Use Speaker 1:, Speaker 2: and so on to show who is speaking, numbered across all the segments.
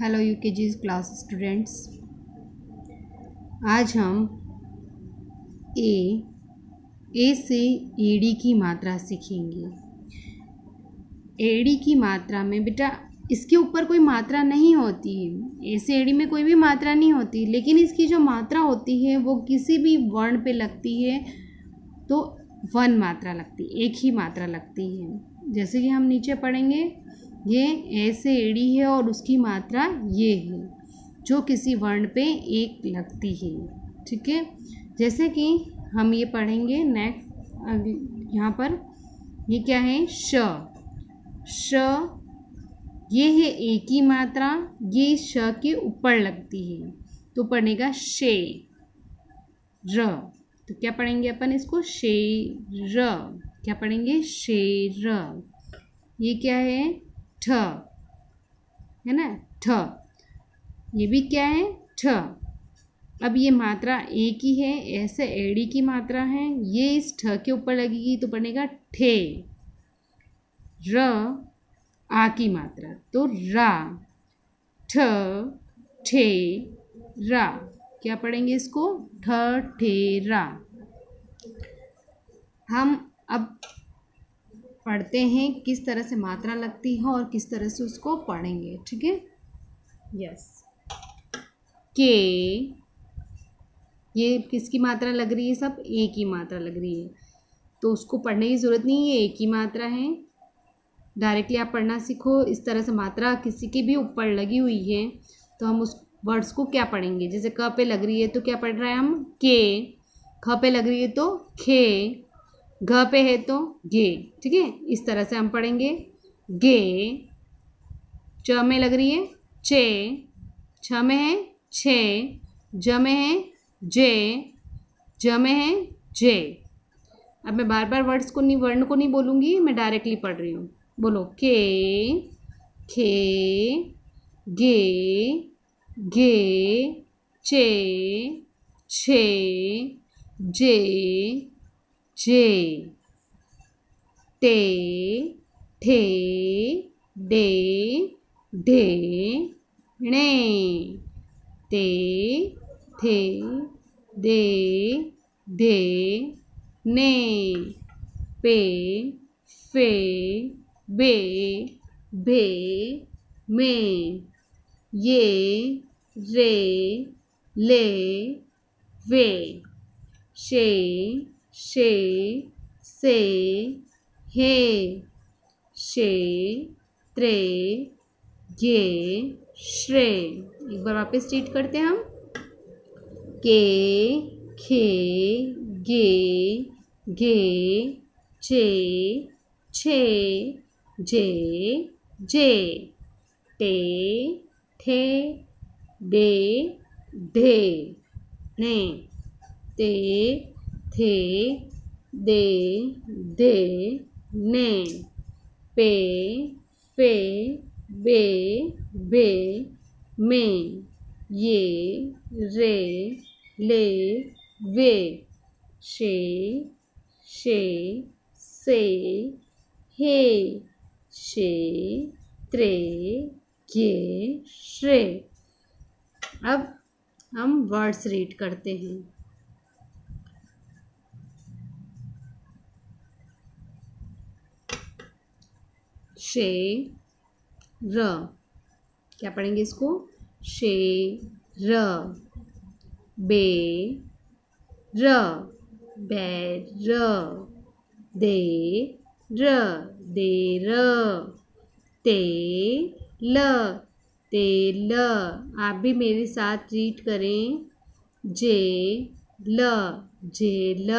Speaker 1: Hello you के जी class students आज हम ए ए से एडी की मात्रा सीखेंगे। एडी की मात्रा में बेटा, इसके ऊपर कोई मात्रा नहीं होती। है ए से एडी में कोई भी मात्रा नहीं होती, लेकिन इसकी जो मात्रा होती है, वो किसी भी वर्ण पे लगती है तो वन मात्रा लगती है एक ही मात्रा लगती है। जैसे कि हम नीचे पढ़ेंगे ये ए से एडी है और उसकी मात्रा ये है, जो किसी वर्ण पे एक लगती है, ठीक है? जैसे कि हम ये पढ़ेंगे नेक्स्ट यहाँ पर, ये क्या है? श। श, ये है ए की मात्रा, ये श के ऊपर लगती है तो पढ़ेगा शे, र। तो क्या पढ़ेंगे अपन इसको? शे र। क्या पढ़ेंगे? शेर ये क्या है? ठ, है ना? ठ। ये भी क्या है? ठ। अब ये मात्रा ए की है ऐसे एडी की मात्रा है, ये इस ठ के ऊपर लगेगी तो बनेगा ठे। र, आ की मात्रा तो रा। ठ, ठे, रा। क्या पढ़ेंगे इसको? ठ, ठे, रा। हम अब पढ़ते हैं, किस तरह से मात्रा लगती है और किस तरह से उसको पढ़ेंगे, ठीक है? यस के ये किसकी मात्रा लग रही है सब? ए की मात्रा लग रही है। तो उसको पढ़ने की ज़रूरत नहीं है एक ही मात्रा है। डायरेक्टली आप पढ़ना सीखो, इस तरह से मात्रा किसी के भी ऊपर लगी हुई है तो हम उस वर्ड्स को क्या पढ़ेंगे? जैसे क पे लग रही है तो क्या पढ़ रहे हैं हम? के ख पे लग रही है तो खे घ पे है तो गे, ठीक है? इस तरह से हम पढ़ेंगे। गे, च में लग रही है? चे छ में है? छे। ज में है? जे। ज में है? जे। अब मैं बार बार वर्ड्स को नहीं, वर्ण को नहीं बोलूँगी, मैं डायरेक्टली पढ़ रही हूँ। बोलो, के, खे, गे गे, चे, छे, जे जे टे ठे डे ढे, णे, ते, थे, दे दे ने, पे, फे, बे, भे, में, ये, रे, ले, वे, शे शे, से, हे, शे, त्रे गे श्रे। एक बार वापस रीड करते हैं हम। के, खे, गे गे चे छे, जे जे। टे ठे डे ढे, ने। ते थे, दे दे, ने, पे, फे, बे बे, में, ये, रे, ले, वे, शे शे, से, हे, शे, त्रे गे श्रे अब हम वर्ड्स रीड करते हैं। शे र क्या पढ़ेंगे इसको? शे र बे र बै र दे र दे र ते ल ते ल आप भी मेरे साथ रीड करें। जे ल जे ल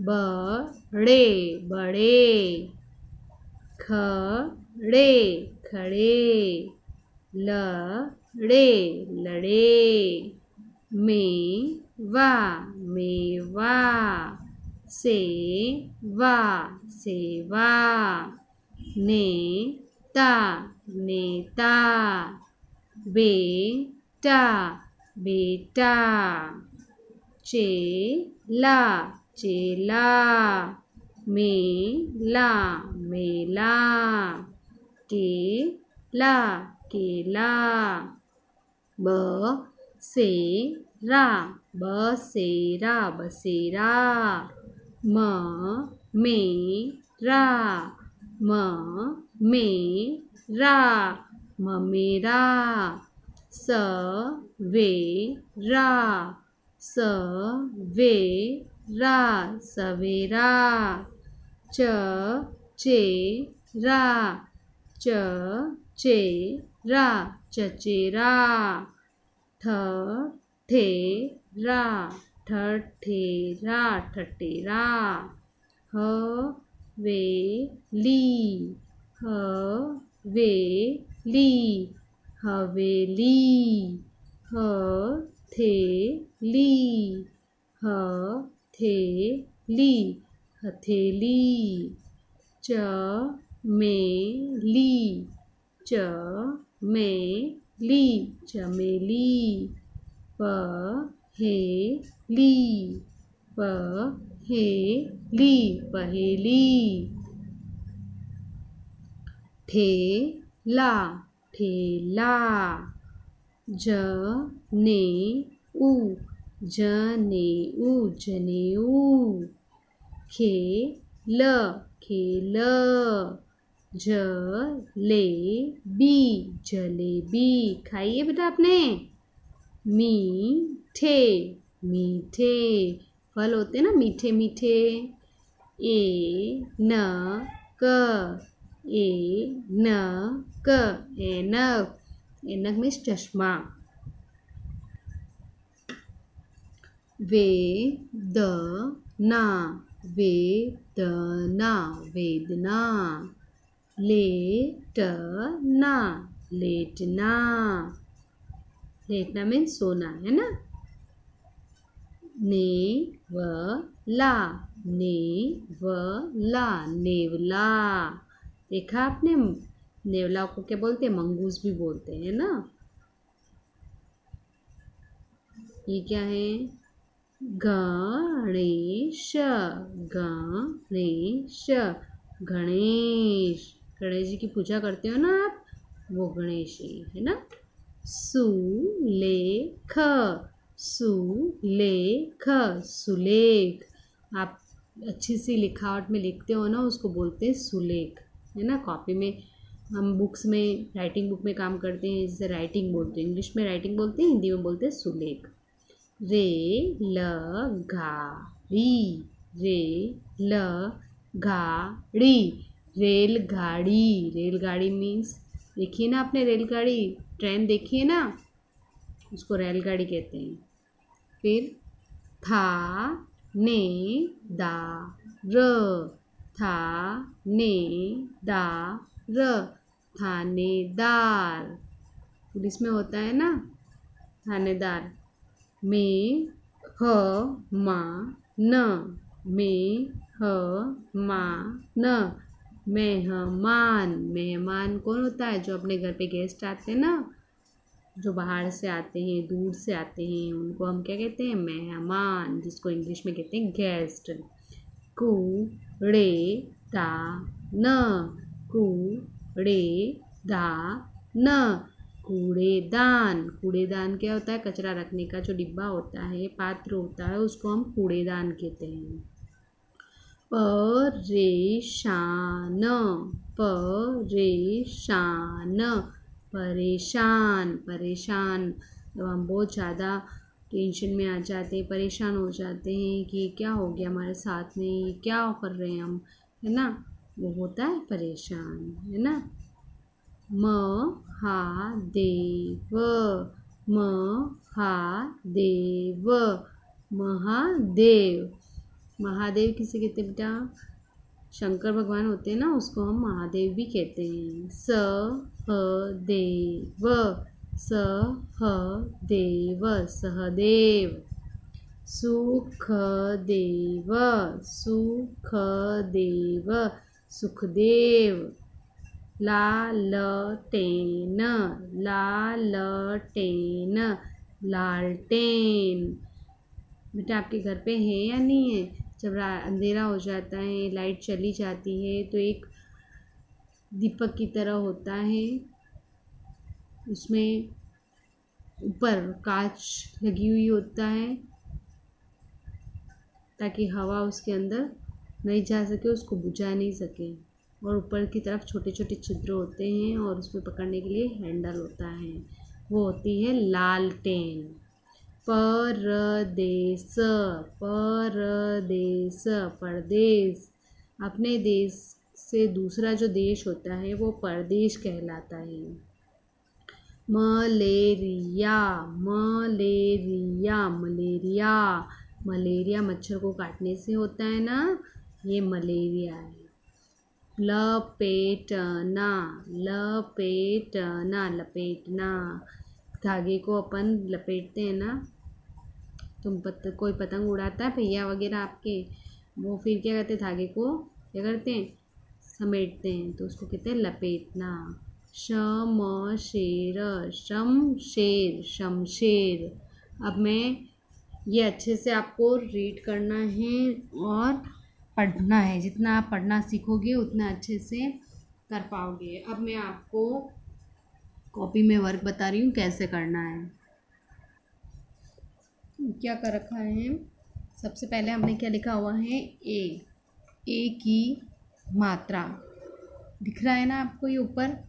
Speaker 1: बड़े। बड़े। खड़े खड़े लड़े लड़े मेवा मेवा सेवा सेवा नेता नेता बेटा बेटा चेला चेला। मेला मेला, केला केला। ब से रा बसेरा बसेरा। म, मेरा। म, मेरा। ममेरा स, वे, रा। स, वे रा, सवेरा, च चे रा च चे रा चचेरा ठ ठे रा ठठेरा ठठेरा ह वे ली ह वे ली हवेली ह थे ली ह थे ली हथेली च में ली च में ली चमेली प हे ली प हे ली पहेली। ठेला ठेला ज ने उ जने उ जनेऊ। खेल ज ले बी जलेबी। खाइए बेटा आपने? मीठे मीठे। फल होते ना, मीठे मीठे। ए, न, क। ए, न, क। एनक एनक मीन्स चश्मा। वे द ना वेदना वेदना। लेटना लेटना। लेटना मीन्स सोना, है ना? ने व ला ने व ला नेवला। देखा आपने? नेवला को क्या बोलते हैं? मंगूस भी बोलते हैं ना? ये क्या है? गणेश गणेश गणेश। गणेश जी की पूजा करते हो ना आप? वो गणेश जी, है ना? सुलेख सुलेख सुलेख। आप अच्छी सी लिखावट में लिखते हो ना, उसको बोलते हैं सुलेख, है ना? कॉपी में। हम बुक्स में राइटिंग बुक में काम करते हैं, जैसे राइटिंग बोलते हैं इंग्लिश में राइटिंग बोलते हैं हिंदी में बोलते हैं सुलेख। रे ल गाड़ी रे ल गाड़ी रेलगाड़ी। रेलगाड़ी मीन्स देखिए ना आपने रेलगाड़ी ट्रेन देखी है ना? उसको रेलगाड़ी कहते हैं। फिर, था, ने, दा, र। था, ने, दा, र। थानेदार पुलिस में होता है ना? थानेदार में ह मा न मे ह मा न मेहमान मेहमान कौन होता है जो अपने घर पे गेस्ट आते हैं ना? जो बाहर से आते हैं, दूर से आते हैं, उनको हम क्या कहते हैं? मेहमान, जिसको इंग्लिश में कहते हैं गेस्ट कूड़े दा न कूड़े दा न कूड़ेदान। कूड़ेदान क्या होता है? कचरा रखने का जो डिब्बा होता है, पात्र होता है, उसको हम कूड़ेदान कहते हैं। परेशान परेशान परेशान परेशान। जब हम बहुत ज़्यादा टेंशन में आ जाते हैं, परेशान हो जाते हैं कि क्या हो गया हमारे साथ में, क्या कर रहे हैं हम, है ना? वो होता है परेशान, है ना? महादेव महादेव महादेव। महादेव किसे कहते हैं बेटा? शंकर भगवान होते हैं ना, उसको हम महादेव भी कहते हैं। स, ह देव स, ह देव सहदेव। सुख देव सुख देव सुखदेव। लालटेन लालटेन लालटेन। बेटा, आपके घर पे है या नहीं है? जब अंधेरा हो जाता है, लाइट चली जाती है तो एक दीपक की तरह होता है। उसमें ऊपर कांच लगी हुई होता है, ताकि हवा उसके अंदर नहीं जा सके, उसको बुझा नहीं सके। और ऊपर की तरफ़ छोटे छोटे छिद्र होते हैं और उसमें पकड़ने के लिए हैंडल होता है। वो होती है लालटेन परदेश परदेश परदेश अपने देश से दूसरा जो देश होता है, वो परदेश कहलाता है। Malaria malaria malaria. मलेरिया मच्छर को काटने से होता है ना? ये मलेरिया है। लपेटना लपेटना लपेटना। धागे को अपन लपेटते हैं ना तुम पत, कोई पतंग उड़ाता है भैया वगैरह आपके, वो फिर क्या करते हैं, धागे को क्या करते हैं, समेटते हैं तो उसको कहते हैं लपेटना। शम शेर शमशेर शमशेर। अब मैं ये अच्छे से आपको रीड करना है और पढ़ना है। जितना आप पढ़ना सीखोगे, उतना अच्छे से कर पाओगे। अब मैं आपको कॉपी में वर्क बता रही हूँ, कैसे करना है। क्या कर रखा है? सबसे पहले हमने क्या लिखा हुआ है? ए ए की मात्रा। दिख रहा है ना आपको ये ऊपर?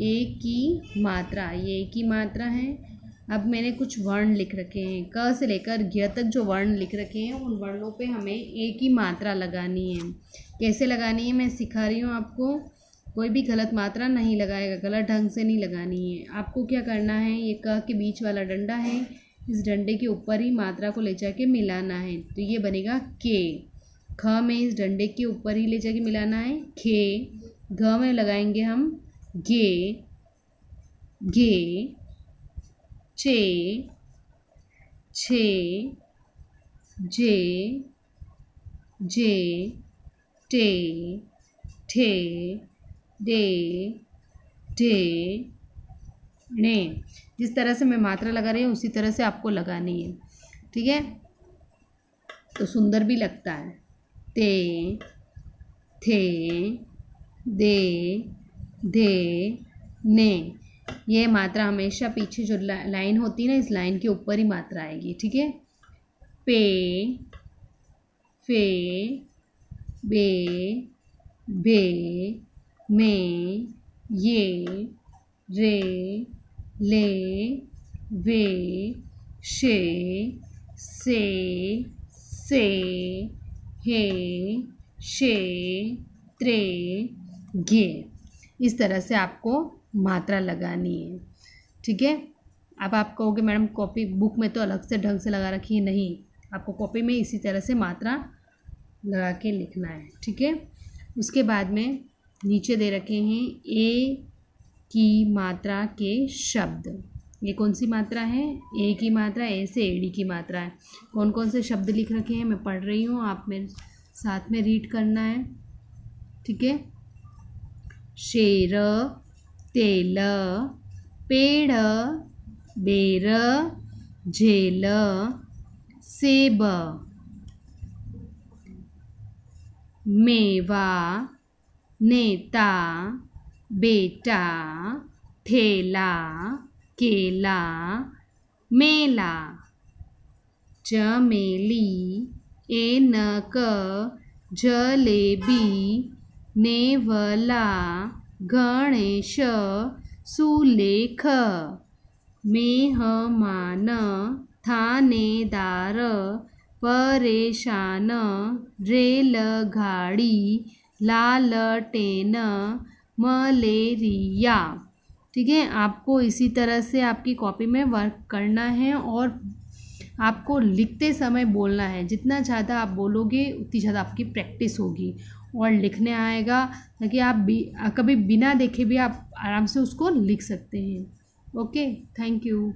Speaker 1: ए की मात्रा। ये की मात्रा है। अब मैंने कुछ वर्ण लिख रखे हैं। क से लेकर ज्ञ तक जो वर्ण लिख रखे हैं, उन वर्णों पे हमें एक ही मात्रा लगानी है। कैसे लगानी है मैं सिखा रही हूँ आपको। कोई भी गलत मात्रा नहीं लगाएगा, गलत ढंग से नहीं लगानी है। आपको क्या करना है, ये क के बीच वाला डंडा है, इस डंडे के ऊपर ही मात्रा को ले जाके मिलाना है। तो ये बनेगा के। ख में इस डंडे के ऊपर ही ले जाके मिलाना है, खे। घ में लगाएँगे हम, गे। गे। चे छे जे जे, टे ठे डे ढे ने। जिस तरह से मैं मात्रा लगा रही हूँ, उसी तरह से आपको लगानी है। ठीक है? तो सुंदर भी लगता है। ते, थे, दे दे, ने। ये मात्रा हमेशा पीछे जो लाइन होती है ना, इस लाइन के ऊपर ही मात्रा आएगी, ठीक है? पे, फे, बे बे में, ये, रे, ले, वे, शे, से से, हे, शे, त्रे, गे। इस तरह से आपको मात्रा लगानी है। ठीक है? अब आप कहोगे, मैडम, कॉपी बुक में तो अलग से ढंग से लगा रखी है, नहीं। आपको कॉपी में इसी तरह से मात्रा लगा के लिखना है। ठीक है? उसके बाद में नीचे दे रखे हैं, ए की मात्रा के शब्द। ये कौन सी मात्रा है? ए की मात्रा, ए से एडी की मात्रा है। कौन कौन से शब्द लिख रखे हैं? मैं पढ़ रही हूँ, आप मेरे साथ में रीड करना है। ठीक है? शेर तेल, पेड़, बेर झेल सेब, मेवा, नेता, बेटा ठेला केला, मेला, चमेली, एनक, जलेबी, नेवला गणेश सुलेख। मेहमान थानेदार परेशान। रेलगाड़ी लालटेन मलेरिया। ठीक है, आपको इसी तरह से आपकी कॉपी में वर्क करना है और आपको लिखते समय बोलना है। जितना ज़्यादा आप बोलोगे, उतनी ज़्यादा आपकी प्रैक्टिस होगी। और लिखने आएगा, ताकि आप भी कभी बिना देखे भी आप आराम से उसको लिख सकते हैं। Okay, thank you.